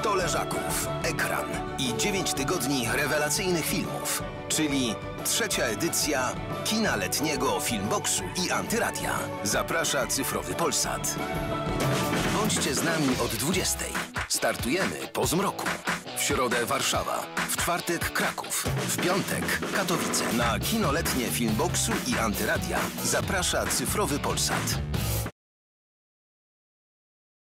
100 leżaków, ekran i 9 tygodni rewelacyjnych filmów, czyli trzecia edycja kina letniego Filmboxu i Antyradia. Zaprasza cyfrowy Polsat. Bądźcie z nami od 20. Startujemy po zmroku. W środę Warszawa, w czwartek Kraków, w piątek Katowice. Na kino letnie Filmboxu i Antyradia zaprasza cyfrowy Polsat.